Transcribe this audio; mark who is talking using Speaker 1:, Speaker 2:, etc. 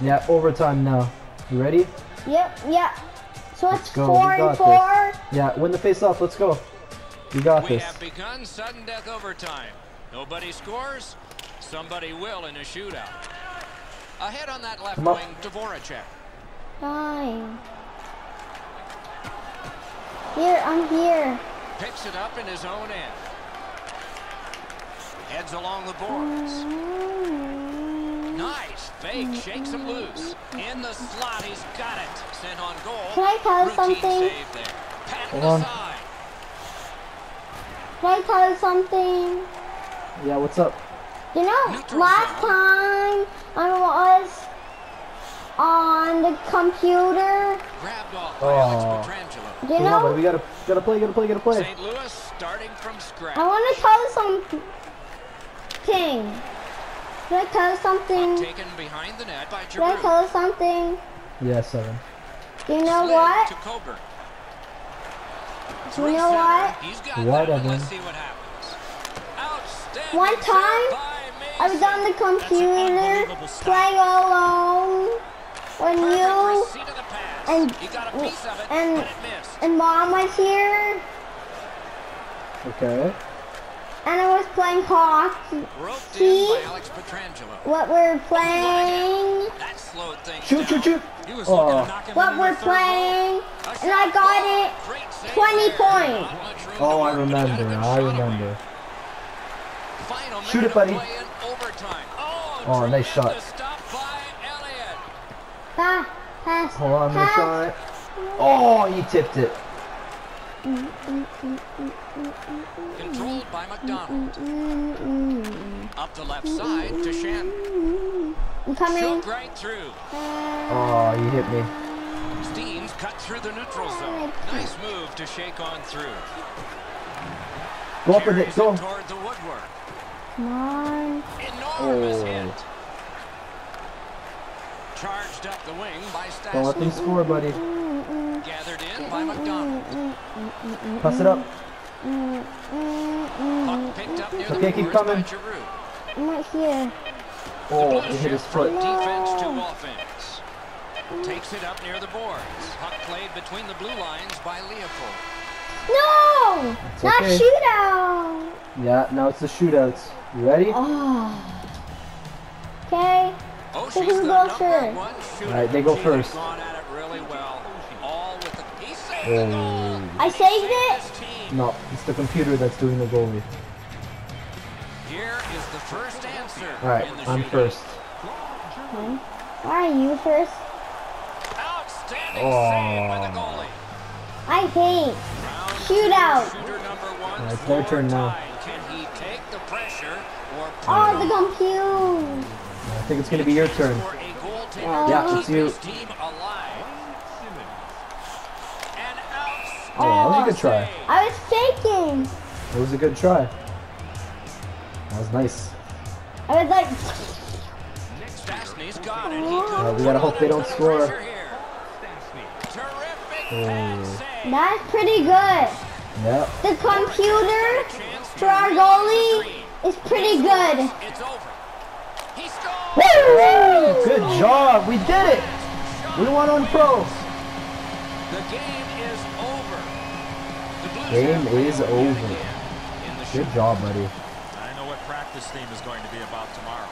Speaker 1: Yeah, overtime now. You ready?
Speaker 2: Yep, yeah. So
Speaker 1: Let's
Speaker 2: it's
Speaker 1: go,
Speaker 2: four and
Speaker 1: got
Speaker 2: four.
Speaker 1: Yeah, win the face off. Let's go. You got
Speaker 3: We
Speaker 1: this.
Speaker 3: have begun sudden death overtime. Nobody scores. Somebody will in a shootout. Ahead on that left
Speaker 1: Come up.
Speaker 3: wing, Voracek.
Speaker 2: Nine. Here, I'm here.
Speaker 3: Picks it up in his own end. Heads along the boards. Mm-hmm. Nice fake, shakes him loose. In the slot, he's got it. Sent on goal.
Speaker 2: Can I tell you
Speaker 3: Routine
Speaker 2: something?
Speaker 3: save
Speaker 1: Hold on.
Speaker 3: aside.
Speaker 2: Can I tell you something?
Speaker 1: Yeah, what's up?
Speaker 2: You know,
Speaker 3: Neutral
Speaker 2: last
Speaker 3: zone.
Speaker 2: time I was on the computer.
Speaker 3: Grabbed off by
Speaker 1: Oh.
Speaker 3: Alex Pietrangelo.
Speaker 2: You
Speaker 1: Come on,
Speaker 2: know,
Speaker 1: We gotta, gotta play, gotta play, gotta play.
Speaker 3: St. Louis starting from scratch.
Speaker 2: I want to tell you something. Can I tell you something?
Speaker 3: Taken behind the net by
Speaker 2: Can I
Speaker 3: Giroux.
Speaker 2: tell you something?
Speaker 1: Yeah, seven.
Speaker 2: You know
Speaker 3: Slid
Speaker 2: what?
Speaker 3: To Coburn.
Speaker 2: You know what?
Speaker 3: He's got
Speaker 1: What,
Speaker 3: that, but
Speaker 1: Evan?
Speaker 3: see what happens.
Speaker 2: One time, I was on the computer
Speaker 3: unbelievable stop.
Speaker 2: playing alone when
Speaker 3: Perfect
Speaker 2: you
Speaker 3: receipt of the pass.
Speaker 2: and
Speaker 3: he got a piece of it,
Speaker 2: and
Speaker 3: it
Speaker 2: and mom was here
Speaker 1: Okay.
Speaker 2: And I was playing hockey.
Speaker 3: Roped
Speaker 2: See?
Speaker 3: in by Alex Pietrangelo.
Speaker 2: What we're playing,
Speaker 3: That slowed things
Speaker 1: Shoot, shoot, shoot. Oh.
Speaker 3: looking to oh. knock him
Speaker 2: what
Speaker 3: in
Speaker 2: we're
Speaker 3: the third goal.
Speaker 2: playing, and. I got it. 20 points.
Speaker 3: Not much room
Speaker 1: Oh, I
Speaker 3: work, but it had
Speaker 1: remember. I remember.
Speaker 3: Final
Speaker 1: Shoot it, buddy.
Speaker 3: of play in overtime. Oh,
Speaker 1: Oh, nice shot.
Speaker 3: tremendous stop.
Speaker 2: Pass, pass,
Speaker 1: Hold on, I'm gonna
Speaker 2: pass.
Speaker 1: try. Oh, he tipped it.
Speaker 3: Controlled by McDonald. Up the left side to Shannon.
Speaker 2: I'm coming.
Speaker 3: Choke right through.
Speaker 1: Oh, you hit me.
Speaker 3: Steens cut through the neutral zone. Nice move to shake on through.
Speaker 1: Go up with it. Go.
Speaker 3: toward the woodwork.
Speaker 2: Come on.
Speaker 3: Enormous
Speaker 1: Oh.
Speaker 3: hit. Charged up the wing by
Speaker 1: Don't let them score, buddy.
Speaker 3: Gathered in by McDonald.
Speaker 1: Pass it up.
Speaker 3: Puck picked up near
Speaker 1: Okay,
Speaker 3: the
Speaker 1: keep coming.
Speaker 2: I'm right here.
Speaker 1: Oh,
Speaker 3: Blue
Speaker 1: it hit his foot.
Speaker 3: defense to offense. Takes it up near the boards. Puck played between the blue lines by Leopold.
Speaker 2: No!
Speaker 1: It's
Speaker 2: Not
Speaker 1: okay.
Speaker 2: shootout!
Speaker 1: Yeah, now it's the shootouts. You ready?
Speaker 2: Oh. Okay.
Speaker 3: Oh,
Speaker 2: So
Speaker 3: she's the number
Speaker 2: first?
Speaker 3: one shooter.
Speaker 1: All right, they go first.
Speaker 3: has gone at it really well. All with the, he saved the goal.
Speaker 2: I saved it?
Speaker 1: No, it's the computer that's doing the goalie.
Speaker 3: Here is the first answer.
Speaker 1: All right, I'm
Speaker 3: shootout.
Speaker 1: first.
Speaker 2: Okay. Why are you first?
Speaker 3: Outstanding
Speaker 1: Oh.
Speaker 3: save by the goalie.
Speaker 2: I hate.
Speaker 3: Round
Speaker 2: Shootout.
Speaker 3: two, Shooter.
Speaker 1: All right, it's their turn now.
Speaker 3: Can he take the pressure or
Speaker 2: Oh, the computer.
Speaker 1: I think it's gonna be your turn.
Speaker 3: for
Speaker 2: Yeah,
Speaker 1: it's you.
Speaker 3: his team alive? And
Speaker 1: Oh, that was a good try.
Speaker 2: I was faking.
Speaker 1: It was a good try. That was nice.
Speaker 2: I was like,
Speaker 3: Nick Stastny's got it. He could
Speaker 1: Uh, we gotta hope they don't score.
Speaker 3: pressure here. Terrific pad
Speaker 1: Oh.
Speaker 2: that's pretty good.
Speaker 1: Yeah.
Speaker 2: The computer for our goalie is pretty good.
Speaker 3: It's over. He scores.
Speaker 2: Woo!
Speaker 1: Good job. We did it. We won on pro.
Speaker 3: The game is over. The
Speaker 1: Game is over.
Speaker 3: again in the
Speaker 1: Good job, buddy.
Speaker 4: I know what practice theme is going to be about tomorrow.